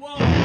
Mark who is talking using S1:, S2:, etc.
S1: Whoa.